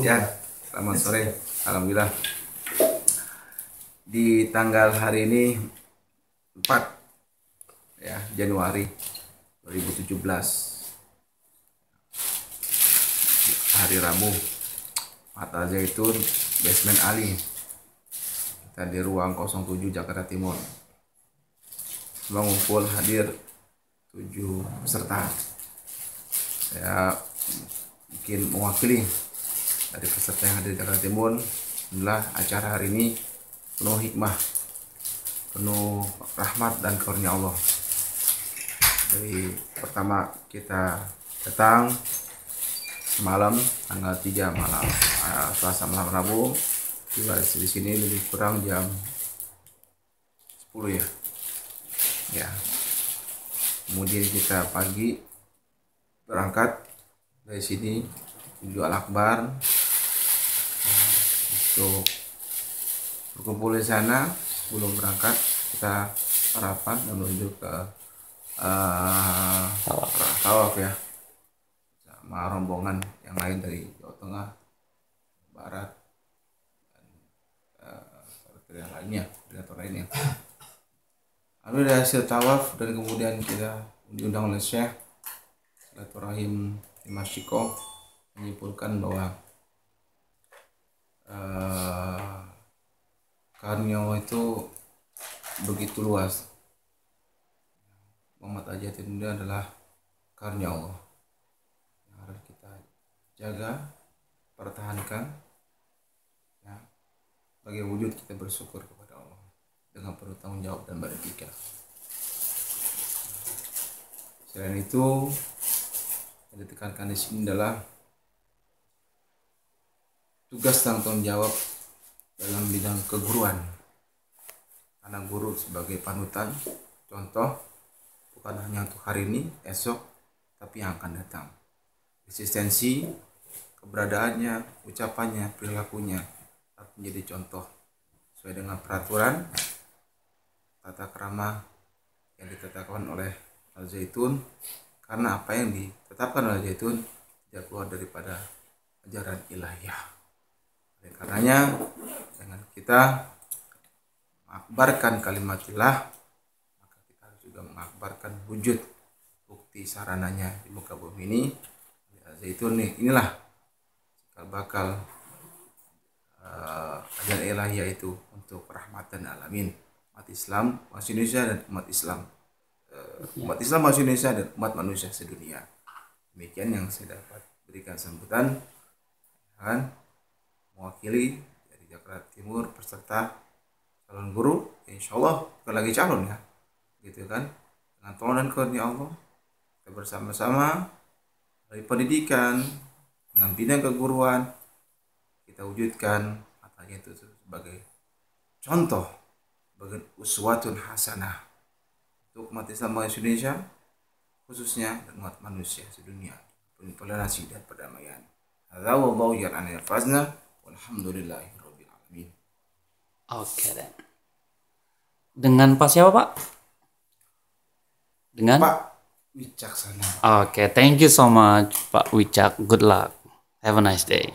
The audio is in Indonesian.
Ya, selamat sore. Alhamdulillah. Di tanggal hari ini 4 ya, Januari 2017. Hari Rabu. Mata Zaitun Basement Ali. Kita di ruang 07 Jakarta Timur. Semua ngumpul hadir 7 peserta. Saya mungkin mewakili dari peserta yang ada di Jakarta Timur adalah acara hari ini penuh hikmah penuh rahmat dan karunia Allah. Dari pertama kita datang semalam tanggal 3 malam uh, Selasa malam Rabu. Tiba di sini lebih kurang jam 10 ya. Ya. Kemudian kita pagi berangkat dari sini menuju Al Akbar nah, untuk berkumpul di sana sebelum berangkat kita sarapan dan menuju ke uh, tawaf. ya. Sama rombongan yang lain dari Jawa Tengah Barat dan uh, yang lainnya koordinator lainnya. Lalu dari hasil tawaf dan kemudian kita diundang oleh Syekh silaturahim Mas Ciko menyimpulkan bahwa uh, Karnio itu begitu luas. Muhammad Ajat ini adalah karya Allah. Yang harus kita jaga pertahankan ya, sebagai wujud kita bersyukur kepada Allah dengan penuh tanggung jawab dan beretika selain itu yang ditekankan di sini adalah tugas dan tanggung jawab dalam bidang keguruan karena guru sebagai panutan. Contoh bukan hanya untuk hari ini esok tapi yang akan datang. Eksistensi keberadaannya ucapannya perilakunya harus menjadi contoh. Sesuai dengan peraturan tata kerama yang ditetapkan oleh Al Zaitun karena apa yang ditetapkan oleh Zaitun tidak keluar daripada ajaran ilahiyah. Oleh karenanya dengan kita mengakbarkan kalimatillah maka kita harus juga mengakbarkan wujud bukti sarananya di muka bumi ini. Zaitun nih inilah bakal uh, ajaran ilahiyah itu untuk rahmatan alamin umat Islam umat Indonesia dan umat Islam umat Islam umat Indonesia dan umat manusia sedunia. Demikian yang saya dapat berikan sambutan. Mewakili dari Jakarta Timur peserta calon guru insya Allah bukan lagi calon ya gitu kan dengan tolong dan karunia Allah kita bersama-sama dari pendidikan dengan bidang keguruan kita wujudkan katanya itu sebagai contoh sebagai uswatun hasanah untuk umat Islam Indonesia khususnya dan umat manusia sedunia toleransi dan perdamaian. Hadza wallahu ya'lamu fazna walhamdulillahirabbil alamin. Oke deh. Dengan Pak siapa Pak? Dengan Pak Wicaksana. Oke, thank you so much Pak Wicak. Good luck. Have a nice day.